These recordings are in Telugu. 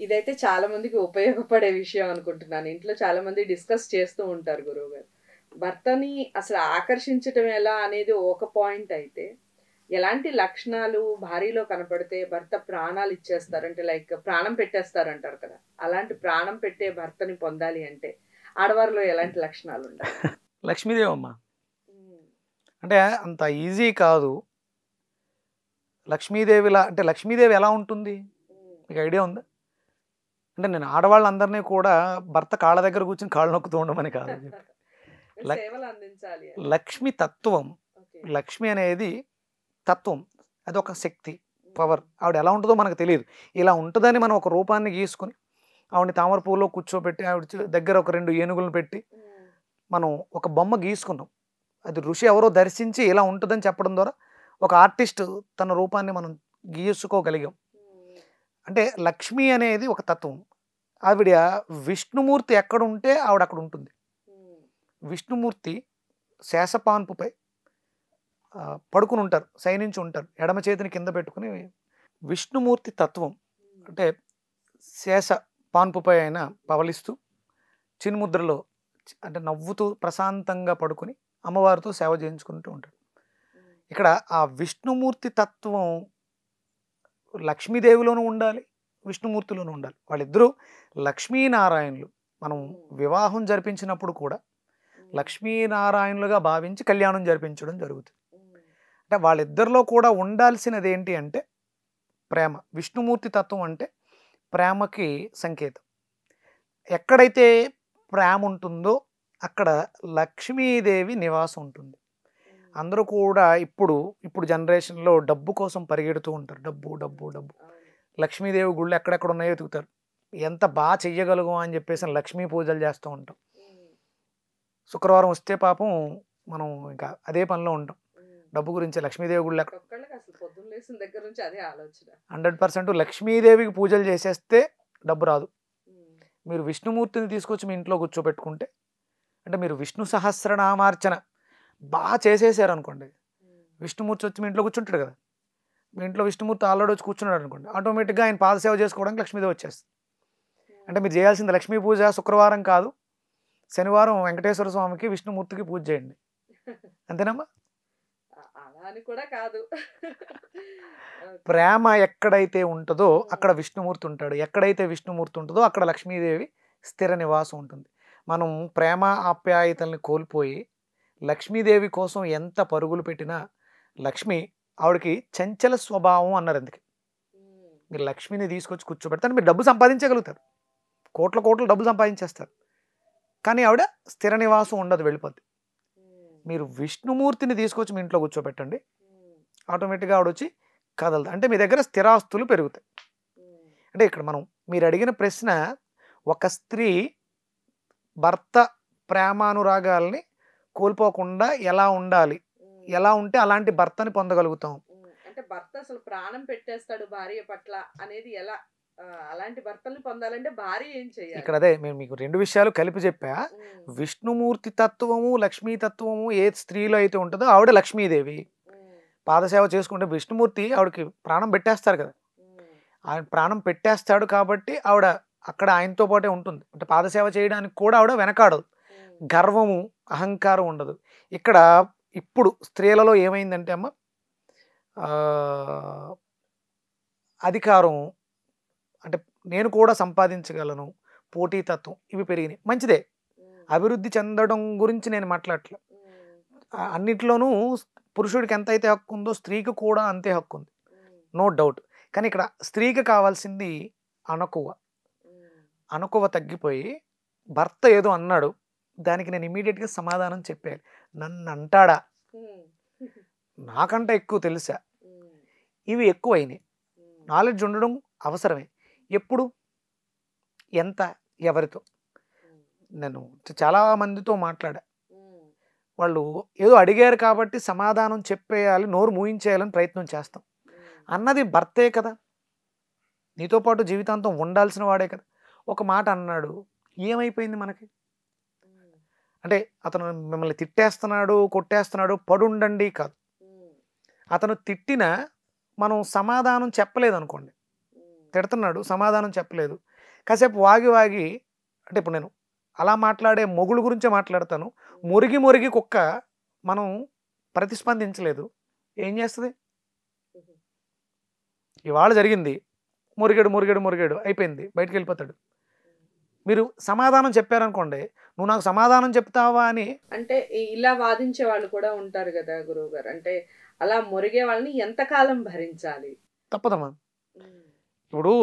ఇదైతే చాలా మందికి ఉపయోగపడే విషయం అనుకుంటున్నాను. ఇంట్లో చాలా మంది డిస్కస్ చేస్తూ ఉంటారు గురువు గారు. భర్తని అసలు ఆకర్షించటం ఎలా అనేది ఒక పాయింట్ అయితే ఎలాంటి లక్షణాలు భార్యలో కనపడితే భర్త ప్రాణాలు ఇచ్చేస్తారు అంటే లైక్ ప్రాణం పెట్టేస్తారు అంటారు కదా అలాంటి ప్రాణం పెట్టే భర్తని పొందాలి అంటే ఆడవారిలో ఎలాంటి లక్షణాలు ఉండాలి లక్ష్మీదేవి అమ్మ అంటే అంత ఈజీ కాదు. లక్ష్మీదేవిలా అంటే లక్ష్మీదేవి ఎలా ఉంటుంది? మీకు ఐడియా ఉందా? అంటే నేను ఆడవాళ్ళందరినీ కూడా భర్త కాళ్ళ దగ్గర కూర్చుని కాళ్ళు నొక్కుతూ ఉండమని కాదు. లక్ష్మి తత్వం. లక్ష్మి అనేది తత్వం అది ఒక శక్తి పవర్ ఆవిడ ఎలా ఉంటుందో మనకు తెలియదు ఇలా ఉంటుందని మనం ఒక రూపాన్ని గీసుకుని ఆవిడని తామర పువ్వులో కూర్చోబెట్టి ఆవిడ దగ్గర ఒక రెండు ఏనుగులను పెట్టి. మనం ఒక బొమ్మ గీసుకున్నాం అది ఋషి ఎవరో దర్శించి ఇలా ఉంటుందని చెప్పడం ద్వారా ఒక ఆర్టిస్ట్ తన రూపాన్ని మనం గీసుకోగలిగాం. అంటే లక్ష్మి అనేది ఒక తత్వం ఆవిడ విష్ణుమూర్తి ఎక్కడ ఉంటే ఆవిడ అక్కడ ఉంటుంది. విష్ణుమూర్తి శేషపాన్పుపై పడుకుని ఉంటారు సైనించి ఉంటారు ఎడమ చేతిని కింద పెట్టుకుని విష్ణుమూర్తి తత్వం అంటే శేష పాన్పుపై ఆయన పవలిస్తూ చిన్ముద్రలో అంటే నవ్వుతూ ప్రశాంతంగా పడుకుని అమ్మవారితో సేవ చేయించుకుంటూ ఉంటాడు. ఇక్కడ ఆ విష్ణుమూర్తి తత్వం లక్ష్మీదేవిలోనూ ఉండాలి విష్ణుమూర్తిలోనూ ఉండాలి. వాళ్ళిద్దరూ లక్ష్మీనారాయణులు. మనం వివాహం జరిపించినప్పుడు కూడా లక్ష్మీనారాయణులుగా భావించి కళ్యాణం జరిపించడం జరుగుతుంది. అంటే వాళ్ళిద్దరిలో కూడా ఉండాల్సినది ఏంటి అంటే ప్రేమ. విష్ణుమూర్తి తత్వం అంటే ప్రేమకి సంకేతం. ఎక్కడైతే ప్రేమ ఉంటుందో అక్కడ లక్ష్మీదేవి నివాసం ఉంటుంది. అందరూ కూడా ఇప్పుడు ఇప్పుడు జనరేషన్లో డబ్బు కోసం పరిగెడుతూ ఉంటారు డబ్బు డబ్బు డబ్బు. లక్ష్మీదేవి గుళ్ళు ఎక్కడెక్కడ ఉన్నాయో వెతుకుతారు ఎంత బాగా చెయ్యగలుగు అని చెప్పేసి లక్ష్మీ పూజలు చేస్తూ ఉంటాం. శుక్రవారం వస్తే పాపం మనం ఇంకా అదే పనిలో ఉంటాం. డబ్బు గురించి లక్ష్మీదేవి గుళ్ళు ఎక్కడ ఒక్కొక్కళ్ళకి అసలు పొద్దున్న లేచిన దగ్గర నుంచి అదే ఆలోచన హండ్రెడ్ పర్సెంట్ లక్ష్మీదేవికి పూజలు చేసేస్తే డబ్బు రాదు. మీరు విష్ణుమూర్తిని తీసుకొచ్చి మీ ఇంట్లో కూర్చోబెట్టుకుంటే అంటే మీరు విష్ణు సహస్రనామార్చన బాగా చేసేసారు అనుకోండి. విష్ణుమూర్తి వచ్చి మీ ఇంట్లో కూర్చుంటాడు కదా. మీ ఇంట్లో విష్ణుమూర్తి ఆల్రెడీ వచ్చి కూర్చున్నాడు అనుకోండి. ఆటోమేటిక్గా ఆయన పాదసేవ చేసుకోవడానికి లక్ష్మీదేవి వచ్చేస్తుంది. అంటే మీరు చేయాల్సింది లక్ష్మీ పూజ శుక్రవారం కాదు. శనివారం వెంకటేశ్వర స్వామికి విష్ణుమూర్తికి పూజ చేయండి. అంతేనమ్మా? అని కూడా కాదు. ప్రేమ ఎక్కడైతే ఉంటుందో అక్కడ విష్ణుమూర్తి ఉంటాడు. ఎక్కడైతే విష్ణుమూర్తి ఉంటుందో అక్కడ లక్ష్మీదేవి స్థిర నివాసం ఉంటుంది. మనం ప్రేమ ఆప్యాయతల్ని కోల్పోయి లక్ష్మీదేవి కోసం ఎంత పరుగులు పెట్టినా లక్ష్మి ఆవిడకి చంచల స్వభావం అన్నారు అందుకే. మీరు లక్ష్మిని తీసుకొచ్చి కూర్చోబెడతాను మీరు డబ్బు సంపాదించగలుగుతారు కోట్ల కోట్ల డబ్బు సంపాదించేస్తారు కానీ ఆవిడ స్థిర నివాసం ఉండదు వెళ్ళిపోద్ది. మీరు విష్ణుమూర్తిని తీసుకొచ్చి మీ ఇంట్లో కూర్చోబెట్టండి. ఆటోమేటిక్గా ఆవిడ వచ్చి కదలదు అంటే మీ దగ్గర స్థిరాస్తులు పెరుగుతాయి. అంటే ఇక్కడ మనం మీరు అడిగిన ప్రశ్న ఒక స్త్రీ భర్త ప్రేమానురాగాల్ని కోల్పోకుండా ఎలా ఉండాలి. ఎలా ఉంటే అలాంటి భర్తని పొందగలుగుతాం. అంటే భర్త అసలు ప్రాణం పెట్టేస్తాడు భార్య పట్ల అనేది ఎలా అలాంటి భర్తల్ని పొందాలంటే భార్య ఏం చేయాలి ఇక్కడ అదే మేము మీకు రెండు విషయాలు కలిపి చెప్పా. విష్ణుమూర్తి తత్వము లక్ష్మీ తత్వము ఏ స్త్రీలో అయితే ఉంటుందో ఆవిడ లక్ష్మీదేవి. పాదసేవ చేసుకుంటే విష్ణుమూర్తి ఆవిడకి ప్రాణం పెట్టేస్తారు కదా. ఆయన ప్రాణం పెట్టేస్తాడు కాబట్టి ఆవిడ అక్కడ ఆయనతో పాటే ఉంటుంది అంటే పాదసేవ చేయడానికి కూడా ఆవిడ వెనకాడదు. గర్వము అహంకారం ఉండదు. ఇక్కడ ఇప్పుడు స్త్రీలలో ఏమైందంటే అమ్మ అధికారం అంటే నేను కూడా సంపాదించగలను పోటీతత్వం ఇవి పెరిగినాయి. మంచిదే. అభివృద్ధి చెందడం గురించి నేను. ఆ, అన్నిట్లోనూ పురుషుడికి ఎంత అయితే హక్కు ఉందో స్త్రీకి కూడా అంతే హక్కు ఉంది. No doubt. కానీ ఇక్కడ స్త్రీకి కావాల్సింది అణకువ ఉమ్. అణకువ తగ్గిపోయి భర్త ఏదో అన్నాడు. దానికి నేను ఇమీడియట్గా సమాధానం చెప్పాను నన్ను అంటాడా. నాకంటే ఎక్కువ తెలుసా. ఇవి ఎక్కువ అయినాయి ఉమ్. నాలెడ్జ్ ఉండడం అవసరమే ఎప్పుడు ఎంత ఎవరితో. నేను చాలా మందితో మాట్లాడా. వాళ్ళు ఏదో అడిగారు కాబట్టి సమాధానం చెప్పేయాలి నోరు మూయించేయాలని ప్రయత్నం చేస్తాం. అన్నది భర్తే కదా నీతో పాటు జీవితాంతం ఉండాల్సిన వాడే కదా ఒక మాట అన్నాడు ఏమైపోయింది మనకి. అంటే అతను మిమ్మల్ని తిట్టేస్తున్నాడు కొట్టేస్తున్నాడు పడుండండి కాదు. అతను తిట్టిన మనం సమాధానం చెప్పలేదు అనుకోండి. తిడుతున్నాడు సమాధానం చెప్పలేదు. కాసేపు వాగి వాగి అంటే ఇప్పుడు నేను అలా మాట్లాడే మొగుడు గురించే మాట్లాడతాను. మురిగి మురిగి కుక్క మనం ప్రతిస్పందించలేదు. ఏం చేస్తుంది? ఇవాళ జరిగింది. మురిగాడు మురిగాడు మురిగాడు. అయిపోయింది. బయటికి వెళ్ళిపోతాడు. మీరు సమాధానం చెప్పారనుకోండి నువ్వు నాకు సమాధానం చెప్తావా అని అంటే ఇలా వాదించే వాళ్ళు కూడా ఉంటారు కదా గురువు గారు. అంటే అలా మురిగే వాళ్ళని ఎంతకాలం భరించాలి? తప్పదమ్మా ఇప్పుడు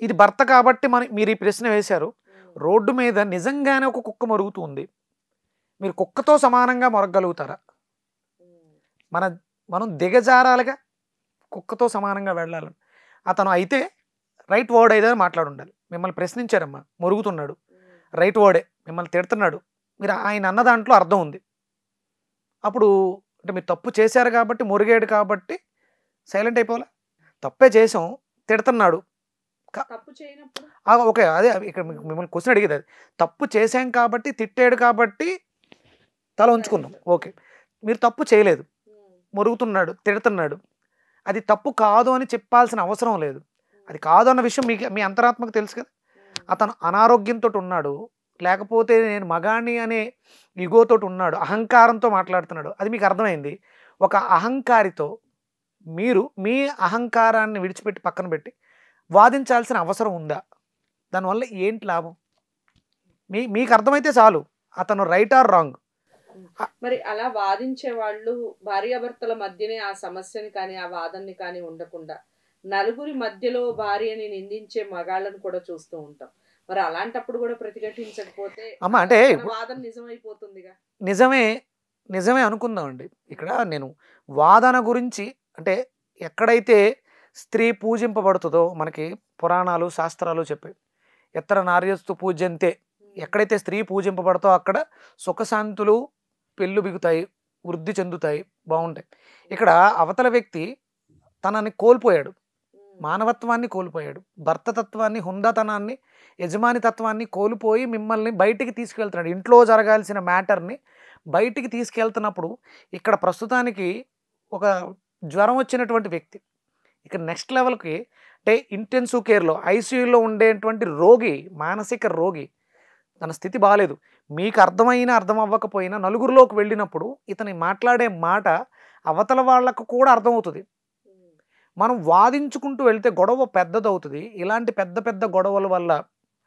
ఇది భర్త కాబట్టి మన మీరు ఈ ప్రశ్న వేశారు. రోడ్డు మీద నిజంగానే ఒక కుక్క మరుగుతుంది. మీరు కుక్కతో సమానంగా మొరగలుగుతారా? మన మనం దిగజారాలుగా కుక్కతో సమానంగా వెళ్ళాలని అతను అయితే రైట్ వర్డ్ అయితే మాట్లాడి ఉండాలి మిమ్మల్ని ప్రశ్నించారమ్మా మురుగుతున్నాడు. రైట్ వర్డే మిమ్మల్ని తిడుతున్నాడు. మీరు ఆయన అన్న దాంట్లో అర్థం ఉంది. అప్పుడు అంటే మీరు తప్పు చేశారు కాబట్టి మురిగాడు కాబట్టి సైలెంట్ అయిపోవాలా? తప్పే చేసాం తిడుతున్నాడు. ఓకే అదే ఇక్కడ మీకు- మిమ్మల్ని క్వశ్చన్ అడిగేది అది. తప్పు చేశాం కాబట్టి తిట్టాడు కాబట్టి తల ఉంచుకున్నాం ఓకే. మీరు తప్పు చేయలేదు. మురుగుతున్నాడు తిడుతున్నాడు. అది తప్పు కాదు అని చెప్పాల్సిన అవసరం లేదు. అది కాదన్న విషయం మీకు మీ అంతరాత్మకు తెలుసు కదా. అతను అనారోగ్యంతో ఉన్నాడు లేకపోతే నేను మగాణ్ణి అనే ఇగోతో ఉన్నాడు అహంకారంతో మాట్లాడుతున్నాడు. అది మీకు అర్థమైంది. ఒక అహంకారితో మీరు మీ అహంకారాన్ని విడిచిపెట్టి పక్కన పెట్టి వాదించాల్సిన అవసరం ఉందా? దానివల్ల ఏంటి లాభం? మీ మీకు అర్థమైతే చాలు. అతను రైట్ ఆర్ రాంగ్ మరి అలా వాదించే వాళ్ళు భార్యాభర్తల మధ్యనే ఆ సమస్యని కానీ ఆ వాదనని కానీ ఉండకుండా నలుగురి మధ్యలో భార్యని నిందించే మగాళ్ళను కూడా చూస్తూ ఉంటాం. మరి అలాంటప్పుడు కూడా ప్రతిఘటించకపోతే అమ్మ, అంటే వాదన నిజమైపోతుందిగా? నిజమే నిజమే అనుకుందామండి. ఇక్కడ నేను వాదన గురించి అంటే ఎక్కడైతే స్త్రీ పూజింపబడుతుందో మనకి పురాణాలు శాస్త్రాలు చెప్పాయి ఎత్తర నార్యస్తు పూజ్యంతే ఎక్కడైతే స్త్రీ పూజింపబడతో అక్కడ సుఖశాంతులు పెళ్ళు బిగుతాయి వృద్ధి చెందుతాయి బాగుంటాయి. ఇక్కడ అవతల వ్యక్తి తనని కోల్పోయాడు. మానవత్వాన్ని కోల్పోయాడు. భర్తతత్వాన్ని హుందాతనాన్ని యజమాని తత్వాన్ని కోల్పోయి మిమ్మల్ని బయటికి తీసుకెళ్తున్నాడు. ఇంట్లో జరగాల్సిన మ్యాటర్ని బయటికి తీసుకెళ్తున్నప్పుడు ఇక్కడ ప్రస్తుతానికి ఒక జ్వరం వచ్చినటువంటి వ్యక్తి. ఇక నెక్స్ట్ లెవెల్కి అంటే ఇంటెన్సివ్ కేర్లో ఐసీయూలో ఉండేటువంటి రోగి మానసిక రోగి తన స్థితి బాగాలేదు మీకు అర్థమైనా అర్థం అవ్వకపోయినా నలుగురిలోకి వెళ్ళినప్పుడు ఇతని మాట్లాడే మాట అవతల వాళ్ళకు కూడా అర్థమవుతుంది. మనం వాదించుకుంటూ వెళ్తే గొడవ పెద్దదవుతుంది. ఇలాంటి పెద్ద పెద్ద గొడవల వల్ల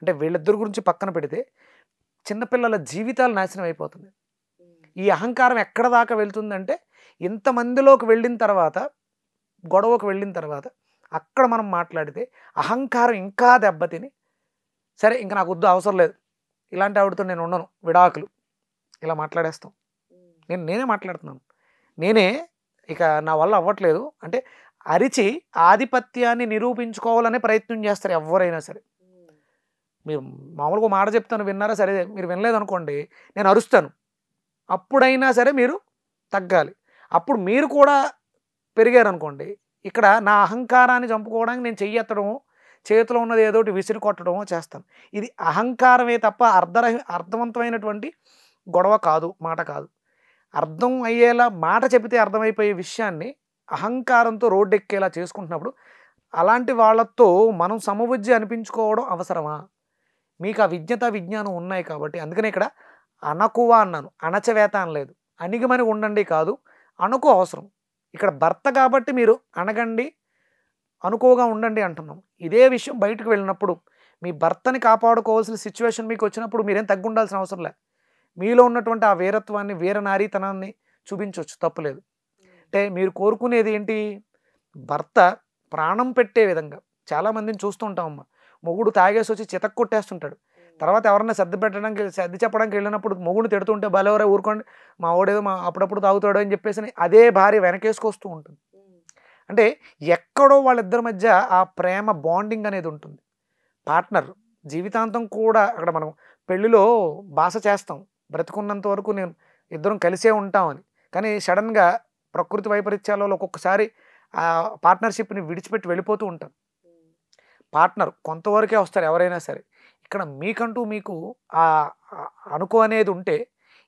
అంటే వీళ్ళిద్దరి గురించి పక్కన పెడితే చిన్నపిల్లల జీవితాలు నాశనం అయిపోతుంది. ఈ అహంకారం ఎక్కడ దాకా వెళ్తుందంటే ఇంతమందిలోకి వెళ్ళిన తర్వాత గొడవకు వెళ్ళిన తర్వాత అక్కడ మనం మాట్లాడితే అహంకారం ఇంకా దెబ్బతిని సరే ఇంకా నాకు వద్దు అవసరం లేదు ఇలాంటి ఆవిడతో నేను ఉండను విడాకులు ఇలా మాట్లాడేస్తాం. నేను నేనే మాట్లాడుతున్నాను. నేనే ఇక నా వల్ల అవ్వట్లేదు. అంటే అరిచి ఆధిపత్యాన్ని నిరూపించుకోవాలనే ప్రయత్నం చేస్తారు ఎవరైనా సరే. మీరు మామూలుగా మాట చెప్తాను విన్నారా సరే మీరు వినలేదనుకోండి నేను అరుస్తాను. అప్పుడైనా సరే మీరు తగ్గాలి. అప్పుడు మీరు కూడా పెరిగారు అనుకోండి ఇక్కడ నా అహంకారాన్ని చంపుకోవడానికి నేను చెయ్యెత్తడము చేతిలో ఉన్నది ఏదో ఒకటి విసిరి కొట్టడమో చేస్తాను. ఇది అహంకారమే తప్ప అర్ధరహి అర్థవంతమైనటువంటి గొడవ కాదు మాట కాదు. అర్థం అయ్యేలా మాట చెబితే అర్థమైపోయే విషయాన్ని అహంకారంతో రోడ్డు ఎక్కేలా చేసుకుంటున్నప్పుడు అలాంటి వాళ్ళతో మనం సమబుద్ధి అనిపించుకోవడం అవసరమా? మీకు ఆ విజ్ఞత విజ్ఞానం ఉన్నాయి కాబట్టి. అందుకనే ఇక్కడ అనకువ అన్నాను. అణచవేత అనలేదు అణిగిమని ఉండండి కాదు. అణుకు అవసరం. ఇక్కడ భర్త కాబట్టి మీరు అనగండి అనుకోగా ఉండండి అంటున్నాం. ఇదే విషయం బయటకు వెళ్ళినప్పుడు మీ భర్తని కాపాడుకోవాల్సిన సిచ్యువేషన్ మీకు వచ్చినప్పుడు మీరేం తగ్గుండాల్సిన అవసరం లే. మీలో ఉన్నటువంటి ఆ వీరత్వాన్ని వీరనారీతనాన్ని చూపించవచ్చు తప్పులేదు అంటే మీరు కోరుకునేది ఏంటి? భర్త ప్రాణం పెట్టే విధంగా. చాలామందిని చూస్తుంటాం అమ్మ. మొగుడు తాగేసి వచ్చి చితక్ కొట్టేస్తుంటాడు. తర్వాత ఎవరన్నా సర్ది పెట్టడానికి సర్ది చెప్పడానికి వెళ్ళినప్పుడు మొగుడు తిడుతుంటే బలెవరే ఊరుకోండి మా ఓడేదో మా అప్పుడప్పుడు తాగుతాడు అని చెప్పేసి అదే భార్య వెనకేసుకొస్తూ ఉంటుంది. అంటే ఎక్కడో వాళ్ళిద్దరి మధ్య ఆ ప్రేమ బాండింగ్ అనేది ఉంటుంది. పార్ట్నర్ జీవితాంతం కూడా అక్కడ మనం పెళ్ళిలో భాష చేస్తాం. బ్రతుకున్నంత వరకు నేను ఇద్దరం కలిసే ఉంటామని కానీ సడన్గా ప్రకృతి వైపరీత్యాల వల్ల ఒక్కొక్కసారి ఆ పార్ట్నర్షిప్ని విడిచిపెట్టి వెళ్ళిపోతూ ఉంటాం పార్ట్నర్ కొంతవరకే వస్తారు ఎవరైనా సరే. ఇక్కడ మీకంటూ మీకు ఆ అనుకో అనేది ఉంటే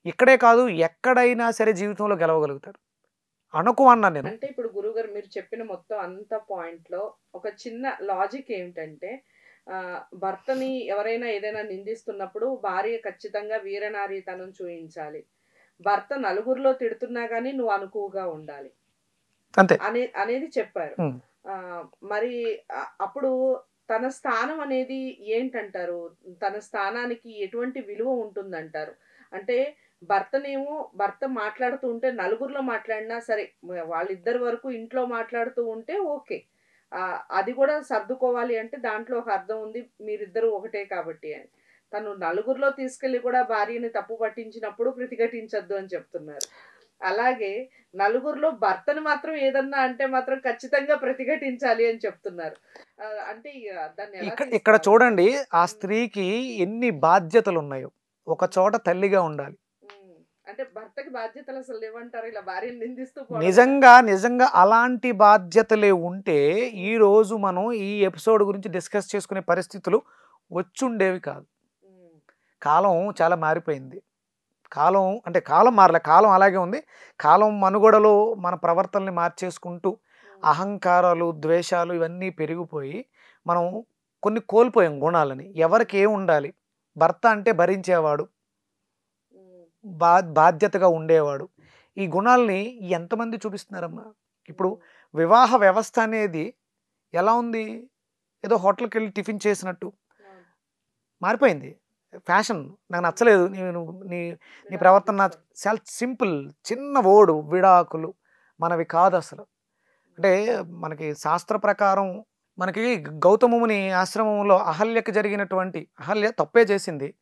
ఇక్కడే కాదు ఎక్కడైనా సరే జీవితంలో గెలవగలుగుతారు. అనుకు అన్నాను నేను. అంటే ఇప్పుడు గురుగారు మీరు చెప్పిన మొత్తం అంత పాయింట్లో ఒక చిన్న లాజిక్ ఏమిటంటే భర్తని ఎవరైనా ఏదైనా నిందిస్తున్నప్పుడు భార్య ఖచ్చితంగా వీరనారీతనం చూపించాలి భర్త నలుగురిలో తిడుతున్నా గానీ నువ్వు అనుకువగా ఉండాలి. అంతే. అనే అనేది చెప్పారు. ఆ, మరి అప్పుడు తన స్థానం అనేది ఏంటంటారు? తన స్థానానికి ఎటువంటి విలువ ఉంటుందంటారు? అంటే భర్తనేమో భర్త మాట్లాడుతూ ఉంటే నలుగురిలో మాట్లాడినా సరే వాళ్ళిద్దరి వరకు ఇంట్లో మాట్లాడుతూ ఉంటే ఓకే. అది కూడా సర్దుకోవాలి అంటే దాంట్లో ఒక అర్థం ఉంది మీరిద్దరూ ఒకటే కాబట్టి అని. తను నలుగురిలో తీసుకెళ్ళి కూడా భార్యని తప్పు పట్టించినప్పుడు ప్రతిఘటించద్దు అని చెప్తున్నారు అలాగే నలుగురిలో భర్తను మాత్రం ఏదన్నా అంటే మాత్రం ఖచ్చితంగా ప్రతిఘటించాలి అని చెప్తున్నారు అంటే దాన్ని ఇక్కడ? చూడండి ఆ స్త్రీకి ఎన్ని బాధ్యతలు ఉన్నాయో ఒక చోట తల్లిగా ఉండాలి. అంటే భర్తకి బాధ్యతలు అసలు లేవంటారు ఇలా భార్యను నిందిస్తూ. నిజంగా నిజంగా అలాంటి బాధ్యతలే ఉంటే ఈ రోజు మనం ఈ ఎపిసోడ్ గురించి డిస్కస్ చేసుకునే పరిస్థితులు వచ్చుండేవి కాదు. కాలం చాలా మారిపోయింది. కాలం అంటే కాలం మారలే కాలం అలాగే ఉంది. కాలం మనుగడలో మన ప్రవర్తనని మార్చేసుకుంటూ అహంకారాలు ద్వేషాలు ఇవన్నీ పెరిగిపోయి మనం కొన్ని కోల్పోయాం గుణాలని. ఎవరికి ఏం ఉండాలి? భర్త అంటే భరించేవాడు. బా బాధ్యతగా ఉండేవాడు. ఈ గుణాలని ఎంతమంది చూపిస్తున్నారమ్మా? ఇప్పుడు వివాహ వ్యవస్థ అనేది ఎలా ఉంది? ఏదో హోటల్కి వెళ్ళి టిఫిన్ చేసినట్టు. మారిపోయింది. ఫ్యాషన్ నాకు నచ్చలేదు నేను నీ నీ ప్రవర్తన నా చాలా సింపుల్ చిన్న ఓడు విడాకులు మనవి కాదు అసలు అంటే మనకి శాస్త్ర ప్రకారం మనకి గౌతముని ఆశ్రమంలో అహల్యకి జరిగినటువంటి అహల్య తప్పే చేసింది.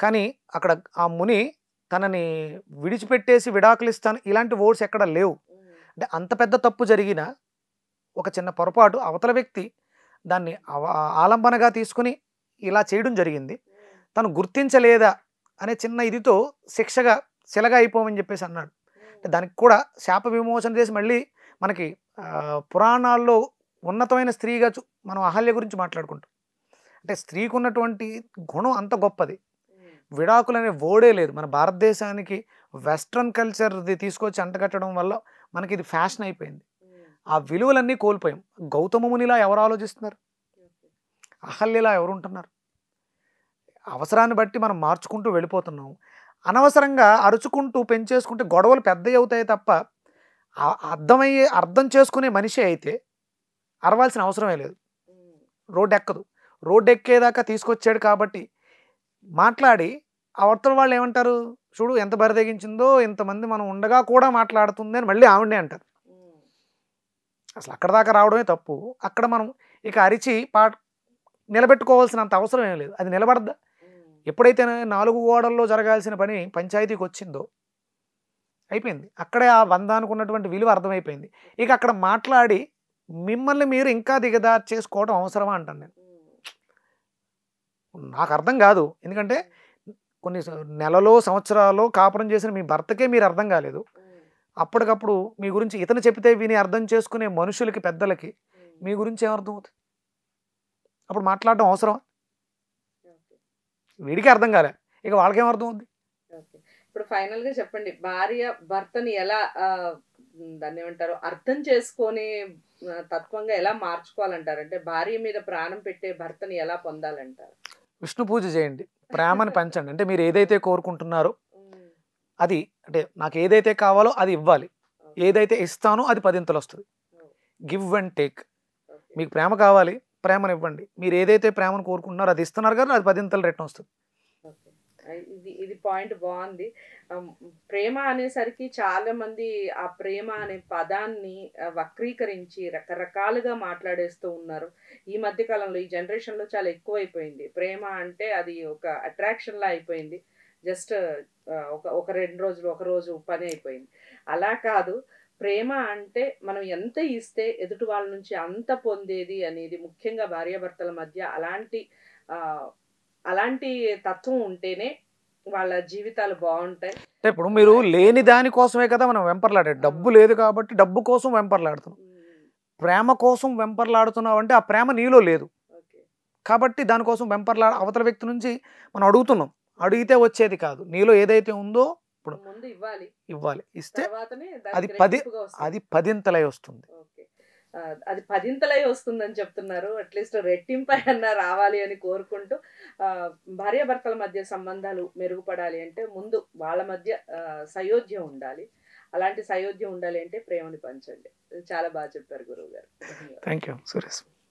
కానీ అక్కడ ఆ ముని తనని విడిచిపెట్టేసి విడాకులు ఇస్తాను ఇలాంటి వర్డ్స్ ఎక్కడ లేవు. అంటే అంత పెద్ద తప్పు జరిగిన ఒక చిన్న పొరపాటు అవతల వ్యక్తి దాన్ని అవ- ఆలంబనగా తీసుకుని ఇలా చేయడం జరిగింది. తను గుర్తించలేదా అనే చిన్న ఇదితో శిక్షగా శిలగా అయిపోమని చెప్పేసి అన్నాడు. అంటే దానికి కూడా శాప విమోచన చేసి మళ్ళీ మనకి పురాణాల్లో ఉన్నతమైన స్త్రీగా చూ మనం అహల్య గురించి మాట్లాడుకుంటాం. అంటే స్త్రీకి ఉన్నటువంటి గుణం అంత గొప్పది. విడాకులు అనే ఓడే లేదు. మన భారతదేశానికి వెస్ట్రన్ కల్చర్ తీసుకొచ్చి అంటగట్టడం వల్ల మనకి ఇది ఫ్యాషన్ అయిపోయింది. ఆ విలువలన్నీ కోల్పోయాం. గౌతమ మునిలా ఎవరు ఆలోచిస్తున్నారు? అహల్యలా ఎవరు ఉంటున్నారు అవసరాన్ని బట్టి మనం మార్చుకుంటూ వెళ్ళిపోతున్నాం. అనవసరంగా అరుచుకుంటూ పెంచేసుకుంటే గొడవలు పెద్దవి అవుతాయి తప్ప అర్థమయ్యే అర్థం చేసుకునే మనిషి అయితే అరవాల్సిన అవసరమే లేదు. రోడ్డు ఎక్కదు రోడ్డు ఎక్కేదాకా తీసుకొచ్చాడు కాబట్టి మాట్లాడి అవతల వాళ్ళు ఏమంటారు? చూడు ఎంత బరిదగించిందో ఇంతమంది మనం ఉండగా కూడా మాట్లాడుతుంది అని మళ్ళీ ఆవిడే అంటారు. అసలు అక్కడ దాకా రావడమే తప్పు. అక్కడ మనం ఇక అరిచి పా నిలబెట్టుకోవాల్సినంత అవసరం ఏం లేదు. అది నిలబడద్దా ఎప్పుడైతే నాలుగు గోడల్లో జరగాల్సిన పని పంచాయతీకి వచ్చిందో అయిపోయింది. అక్కడే ఆ వంద అనుకున్నటువంటి విలువ అర్థమైపోయింది. ఇక అక్కడ మాట్లాడి మిమ్మల్ని మీరు ఇంకా దిగదారు చేసుకోవడం అవసరమా అంటాను నేను. నాకు అర్థం కాదు. ఎందుకంటే కొన్ని స- నెలలో సంవత్సరాలు కాపురం చేసిన మీ భర్తకే మీరు అర్థం కాలేదు. అప్పటికప్పుడు మీ గురించి ఇతను చెప్తే విని అర్థం చేసుకునే మనుషులకి పెద్దలకి మీ గురించి ఏమర్థం అవుతుంది? అప్పుడు మాట్లాడడం అవసరం వీడికి అర్థం కాలే. ఇక వాళ్ళకేం అర్థం అవుద్ది. ఇప్పుడు ఫైనల్గా చెప్పండి. భార్య భర్తని ఎలా దాన్ని ఏమంటారు అర్థం చేసుకొని తత్వంగా ఎలా మార్చుకోవాలంటారు? అంటే భార్య మీద ప్రాణం పెట్టే భర్తని ఎలా పొందాలంటారు? విష్ణు పూజ చేయండి. ప్రేమని పంచండి. అంటే మీరు ఏదైతే కోరుకుంటున్నారో. అది అంటే నాకు ఏదైతే కావాలో అది ఇవ్వాలి. ఏదైతే ఇస్తానో అది పదింతలు వస్తుంది. Give and take. మీకు ప్రేమ కావాలి ప్రేమనివ్వండి. మీరు ఏదైతే ప్రేమను కోరుకుంటున్నారో అది ఇస్తున్నారు కానీ అది పదింతలు రిటర్న్ వస్తుంది. ఓకే. ఇది ఇది పాయింట్ బాగుంది. ప్రేమ అనేసరికి చాలా మంది ఆ ప్రేమ అనే పదాన్ని వక్రీకరించి రకరకాలుగా మాట్లాడేస్తూ ఉన్నారు. ఈ మధ్య కాలంలో ఈ జనరేషన్లో చాలా ఎక్కువైపోయింది. ప్రేమ అంటే అది ఒక అట్రాక్షన్లా అయిపోయింది. జస్ట్ ఒక ఒక రెండు రోజులు ఒక రోజు పని అయిపోయింది. అలా కాదు. ప్రేమ అంటే మనం ఎంత ఇస్తే ఎదుటి వాళ్ళ నుంచి అంత పొందేది అనేది ముఖ్యంగా భార్యాభర్తల మధ్య అలాంటి అలాంటి తత్వం ఉంటేనే వాళ్ళ జీవితాలు బాగుంటాయి. అంటే ఇప్పుడు మీరు లేని దాని కోసమే కదా మనం వెంపర్లాడే డబ్బు లేదు కాబట్టి డబ్బు కోసం వెంపర్లాడుతున్నాం. ప్రేమ కోసం వెంపర్లాడుతున్నావు అంటే ఆ ప్రేమ నీలో లేదు. కాబట్టి దానికోసం వెంపర్లా అవతల వ్యక్తి నుంచి మనం అడుగుతున్నాం. అడిగితే వచ్చేది కాదు. నీలో ఏదైతే ఉందో ఇప్పుడు ముందు ఇవ్వాలి. ఇవ్వాలి. ఇస్తే అది పది-. అది పదింతలై వస్తుంది. అది పదింతలై వస్తుందని చెప్తున్నారు. అట్లీస్ట్ రెట్టింపై అన్న రావాలి అని కోరుకుంటూ భార్యాభర్తల మధ్య సంబంధాలు మెరుగుపడాలి అంటే ముందు వాళ్ళ మధ్య సయోధ్యం ఉండాలి. అలాంటి సయోధ్యం ఉండాలి అంటే ప్రేమని పంచండి. చాలా బాగా చెప్పారు గురువు గారు థ్యాంక్ యూ సురేష్.